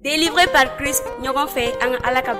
Délivré par Christ, ɲɔgɔn fɛ an ka Ala ka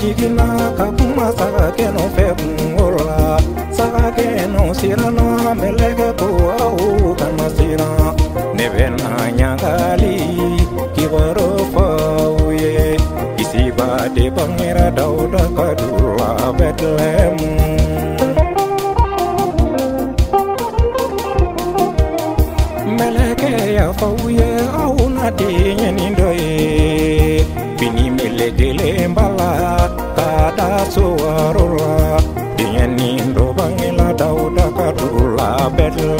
dɔ jigina ka kuma saga kɛnɛ fɛ kunkolo la saga kɛnɛ siranna meleke ko aw kana sira. Ne bɛ na fauye ye kisiba de pangera dauda kadula dugu meleke ya fauye ye aw na den ɲɛnin dɔ ye fini melekelen b'a la ka dauda kadula bedla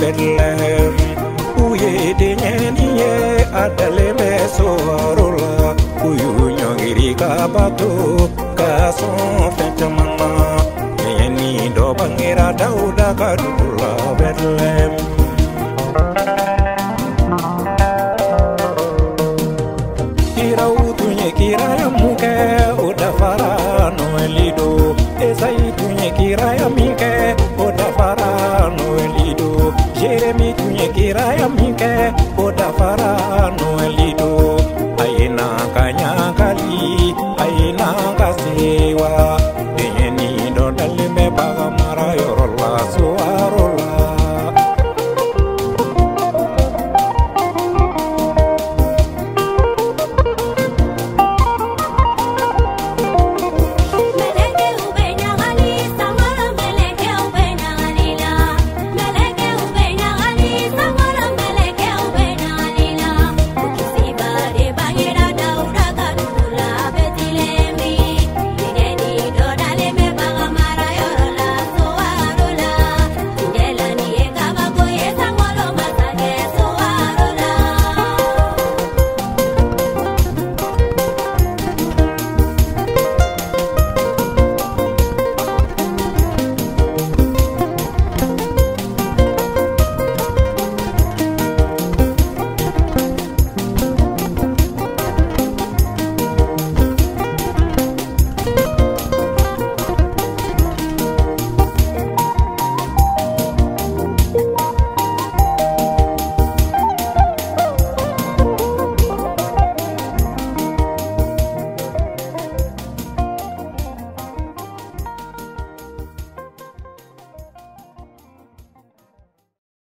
bedlem uye denyaniye adaleme sorola uyu nyongiri kabato kason fentamana nyeni do bangira dauda kadula bedlem irautu kira amiche